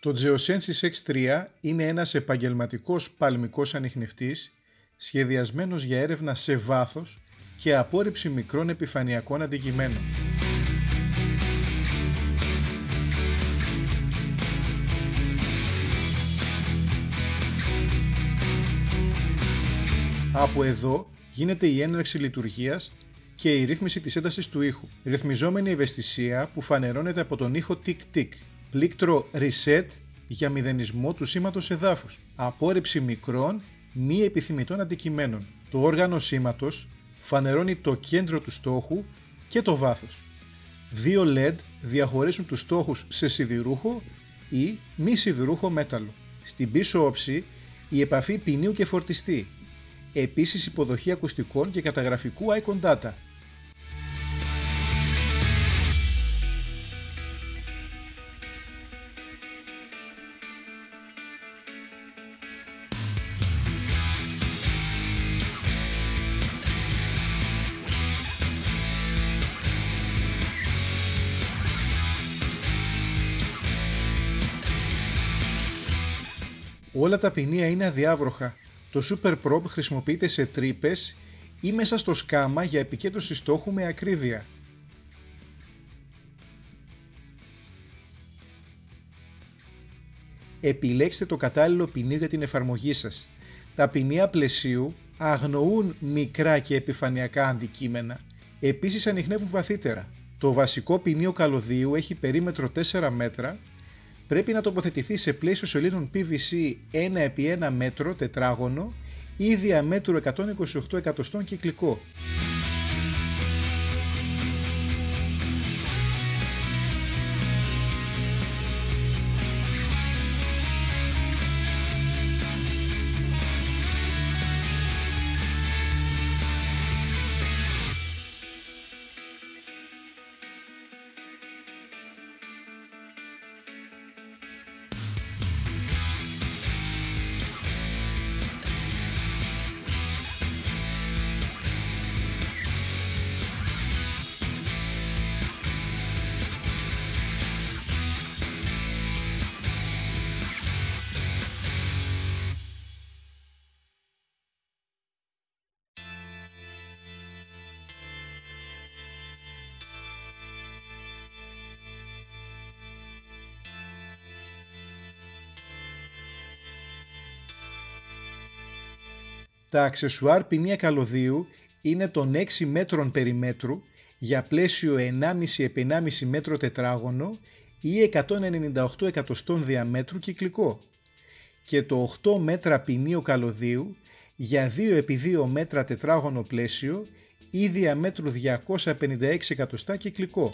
Το Geosensis X3 είναι ένας επαγγελματικός παλμικός ανιχνευτής σχεδιασμένος για έρευνα σε βάθος και απόρριψη μικρών επιφανειακών αντικειμένων. Από εδώ γίνεται η έναρξη λειτουργίας και η ρύθμιση της έντασης του ήχου. Ρυθμιζόμενη ευαισθησία που φανερώνεται από τον ήχο tick-tick. Πλήκτρο reset για μηδενισμό του σήματος εδάφους. Απόρριψη μικρών μη επιθυμητών αντικειμένων. Το όργανο σήματος φανερώνει το κέντρο του στόχου και το βάθος. Δύο LED διαχωρίζουν τους στόχους σε σιδηρούχο ή μη σιδηρούχο μέταλλο. Στην πίσω όψη η επαφή ποινίου και φορτιστή. Επίσης υποδοχή ακουστικών και καταγραφικού icon data Όλα τα ποινία είναι αδιάβροχα. Το Super Probe χρησιμοποιείται σε τρύπες ή μέσα στο σκάμα για επικέντρωση στόχου με ακρίβεια. Επιλέξτε το κατάλληλο ποινίο για την εφαρμογή σας. Τα ποινία πλαισίου αγνοούν μικρά και επιφανειακά αντικείμενα, επίσης ανοιχνεύουν βαθύτερα. Το βασικό ποινίο καλωδίου έχει περίμετρο 4 μέτρα πρέπει να τοποθετηθεί σε πλαίσιο σωλήνων PVC 1 1 μέτρο τετράγωνο ή διαμέτρου 128 εκατοστών κυκλικό. Τα αξεσουάρ ποινία καλωδίου είναι των 6 μέτρων περιμέτρου για πλαίσιο 1,5 επί 1,5 μέτρο τετράγωνο ή 198 εκατοστών διαμέτρου κυκλικό και το 8 μέτρα ποινίο καλωδίου για 2 επί 2 μέτρα τετράγωνο πλαίσιο ή διαμέτρου 256 εκατοστά κυκλικό.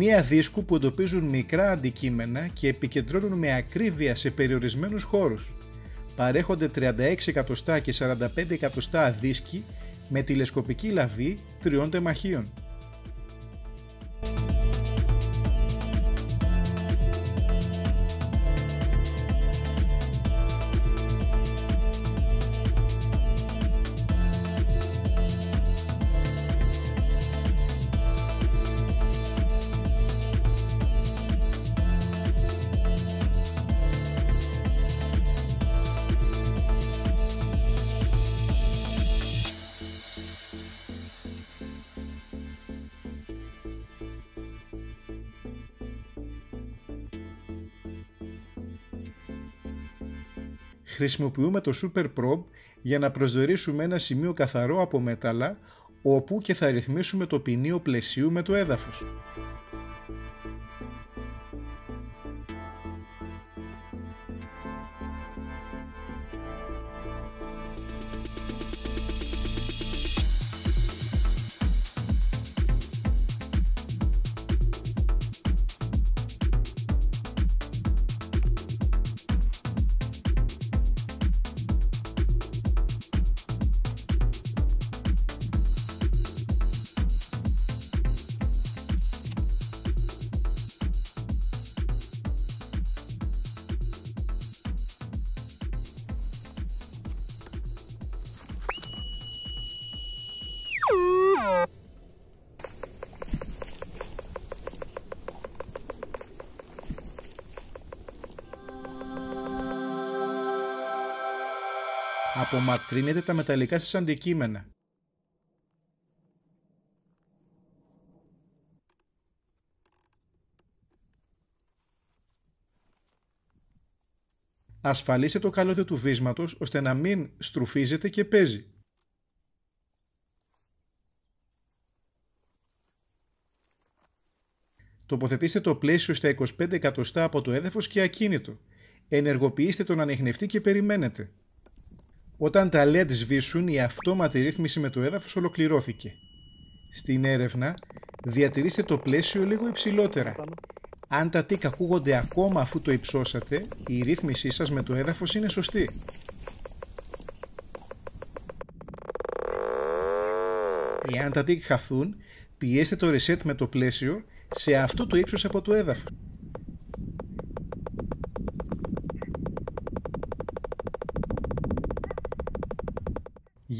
Ποινία δίσκου που εντοπίζουν μικρά αντικείμενα και επικεντρώνουν με ακρίβεια σε περιορισμένους χώρους. Παρέχονται 36 εκατοστά και 45 εκατοστά δίσκοι με τηλεσκοπική λαβή τριών τεμαχίων. Χρησιμοποιούμε το Super Probe για να προσδιορίσουμε ένα σημείο καθαρό από μέταλλα όπου και θα ρυθμίσουμε το ποινίο πλαισίου με το έδαφος. Απομακρύνετε τα μεταλλικά σας αντικείμενα. Ασφαλίστε το καλώδιο του βίσματος ώστε να μην στρουφίζεται και παίζει. Τοποθετήστε το πλαίσιο στα 25 εκατοστά από το έδαφος και ακίνητο. Ενεργοποιήστε τον ανιχνευτή και περιμένετε. Όταν τα LED σβήσουν, η αυτόματη ρύθμιση με το έδαφος ολοκληρώθηκε. Στην έρευνα, διατηρήστε το πλαίσιο λίγο υψηλότερα. Αν τα τίκ ακούγονται ακόμα αφού το υψώσατε, η ρύθμισή σας με το έδαφος είναι σωστή. Εάν τα τίκ χαθούν, πιέστε το reset με το πλαίσιο σε αυτό το ύψος από το έδαφος.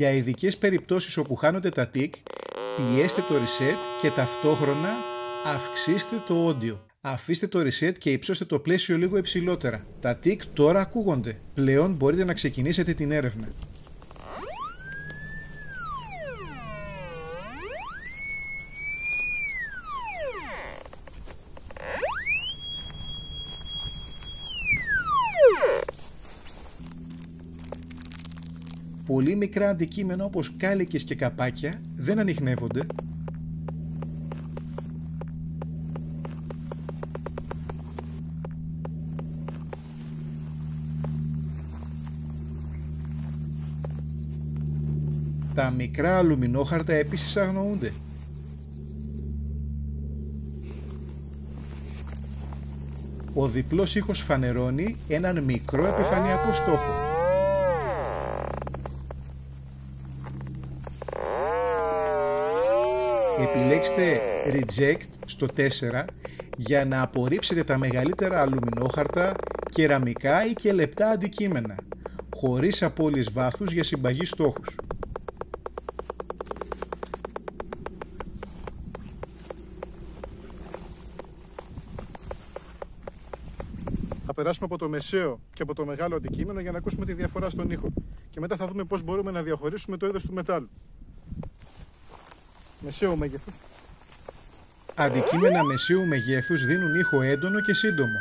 Για ειδικές περιπτώσεις όπου χάνονται τα τικ, πιέστε το reset και ταυτόχρονα αυξήστε το audio. Αφήστε το reset και υψώστε το πλαίσιο λίγο υψηλότερα. Τα τικ τώρα ακούγονται. Πλέον μπορείτε να ξεκινήσετε την έρευνα. πολύ μικρά αντικείμενα όπως κάλικες και καπάκια δεν ανοιχνεύονται Τα μικρά αλουμινόχαρτα επίσης αγνοούνται. Ο διπλός ήχος φανερώνει έναν μικρό επιφανειακό στόχο. Επιλέξτε Reject στο 4 για να απορρίψετε τα μεγαλύτερα αλουμινόχαρτα, κεραμικά ή και λεπτά αντικείμενα, χωρίς απώλειες βάθους για συμπαγή στόχους. Θα περάσουμε από το μεσαίο και από το μεγάλο αντικείμενο για να ακούσουμε τη διαφορά στον ήχο. Και μετά θα δούμε πώς μπορούμε να διαχωρίσουμε το είδος του μετάλλου. Μεσαίου μέγεθου. Αντικείμενα μεσαίου μεγέθους δίνουν ήχο έντονο και σύντομο.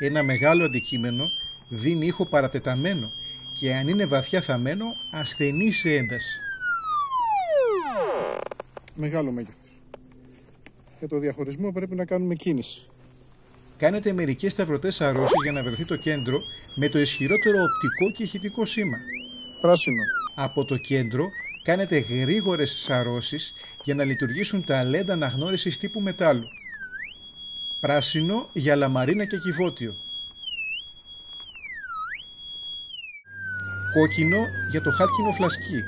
Ένα μεγάλο αντικείμενο δίνει ήχο παρατεταμένο και αν είναι βαθιά θαμένο ασθενή σε ένταση. Μεγάλο μέγεθος. Για το διαχωρισμό πρέπει να κάνουμε κίνηση κάνετε μερικές σταυρωτές αρρώσεις για να βρεθεί το κέντρο με το ισχυρότερο οπτικό και ηχητικό σήμα. Πράσινο. Από το κέντρο κάνετε γρήγορες σαρώσεις για να λειτουργήσουν τα LED αναγνώρισης τύπου μετάλλου. Πράσινο για λαμαρίνα και κυβότιο. Κόκκινο για το χάλκινο φλασκί.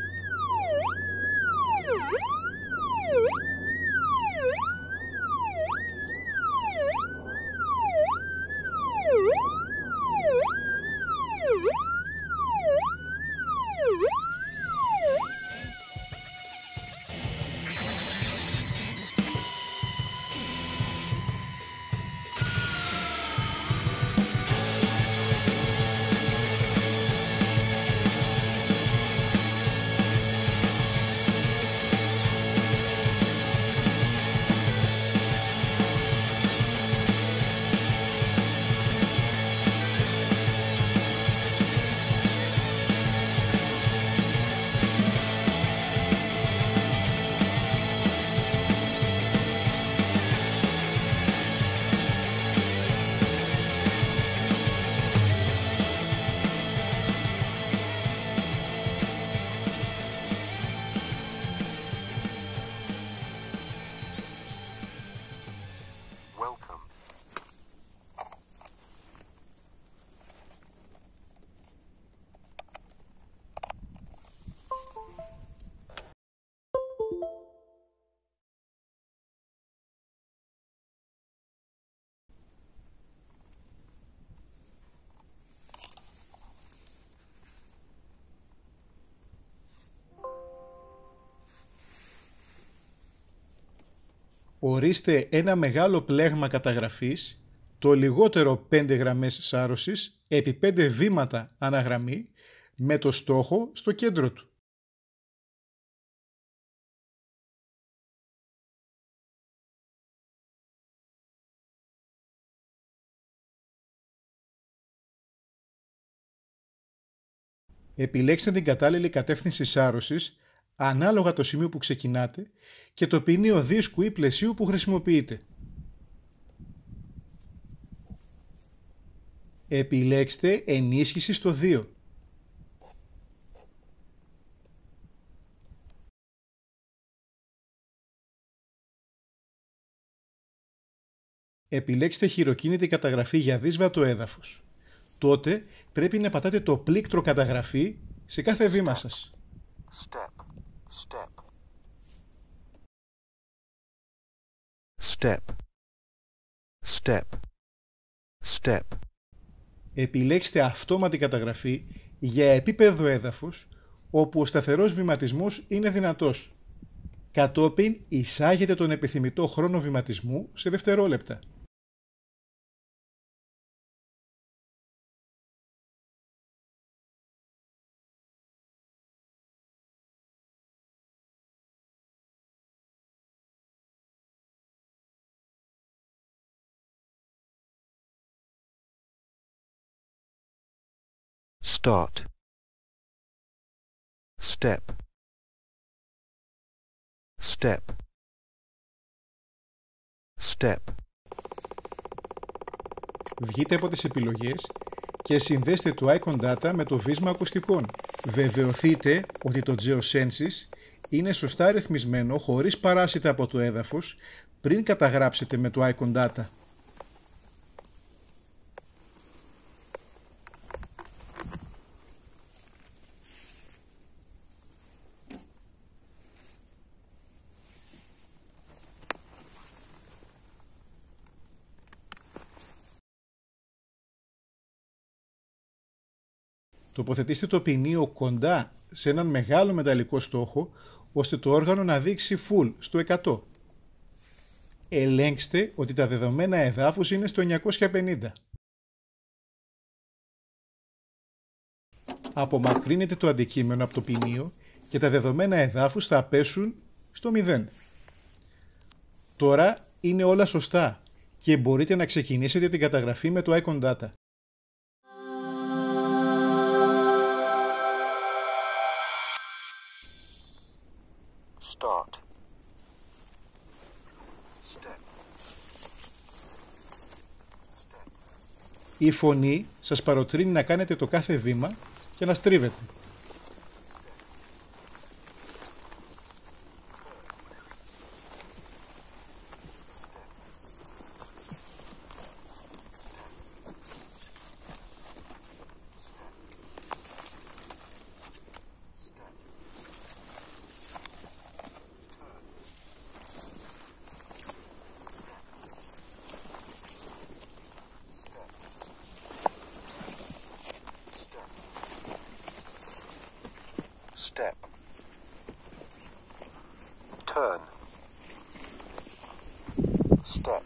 Ορίστε ένα μεγάλο πλέγμα καταγραφής το λιγότερο 5 γραμμές σάρωσης επί 5 βήματα αναγραμμή με το στόχο στο κέντρο του. Επιλέξτε την κατάλληλη κατεύθυνση σάρωσης ανάλογα το σημείο που ξεκινάτε και το ποινίο δίσκου ή πλαισίου που χρησιμοποιείτε. Επιλέξτε ενίσχυση στο 2. Επιλέξτε χειροκίνητη καταγραφή για δύσβατο έδαφος. Τότε πρέπει να πατάτε το πλήκτρο καταγραφή σε κάθε βήμα σας. Step. Step. Step. Step. Step. Επιλέξτε αυτόματη καταγραφή για επίπεδο έδαφους όπου ο σταθερός βηματισμός είναι δυνατός. Κατόπιν εισάγετε τον επιθυμητό χρόνο βηματισμού σε δευτερόλεπτα. Start. Step. Step. Step. Βγείτε από τις επιλογές και συνδέστε το Icon Data με το βίσμα ακουστικών. Βεβαιωθείτε ότι το Geosensis είναι σωστά ρυθμισμένο χωρίς παράσιτα από το έδαφος πριν καταγράψετε με το Icon Data. Τοποθετήστε το ποινίο κοντά σε έναν μεγάλο μεταλλικό στόχο, ώστε το όργανο να δείξει full στο 100. Ελέγξτε ότι τα δεδομένα εδάφους είναι στο 950. Απομακρύνετε το αντικείμενο από το ποινίο και τα δεδομένα εδάφους θα πέσουν στο 0. Τώρα είναι όλα σωστά και μπορείτε να ξεκινήσετε την καταγραφή με το Icon Data. Start. Η φωνή σας παροτρύνει να κάνετε το κάθε βήμα και να στρίβετε. turn. Step.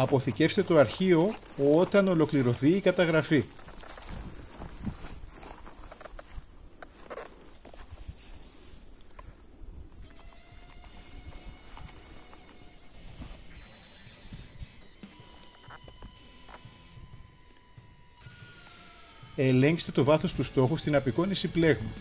Αποθηκεύστε το αρχείο όταν ολοκληρωθεί η καταγραφή. Ελέγξτε το βάθος του στόχου στην απεικόνιση πλέγμου.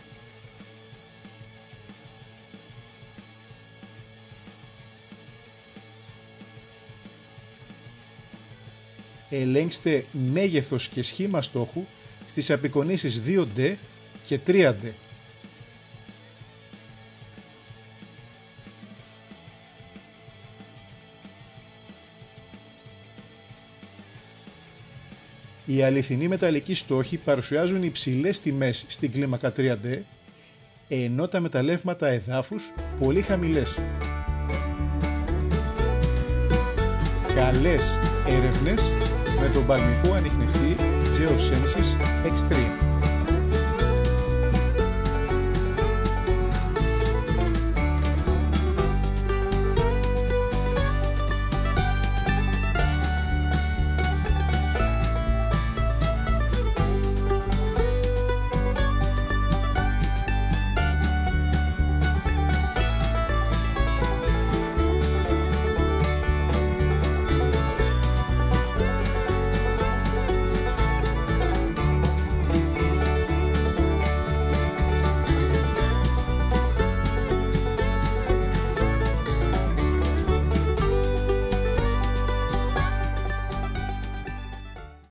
Ελέγξτε μέγεθος και σχήμα στόχου στις απεικονίσεις 2D και 3D. Οι αληθινοί μεταλλικοί στόχοι παρουσιάζουν υψηλές τιμές στην κλίμακα 3D, ενώ τα μεταλλεύματα εδάφους πολύ χαμηλές. Καλές έρευνες με τον παλμικό ανιχνευτή Geosensis X3.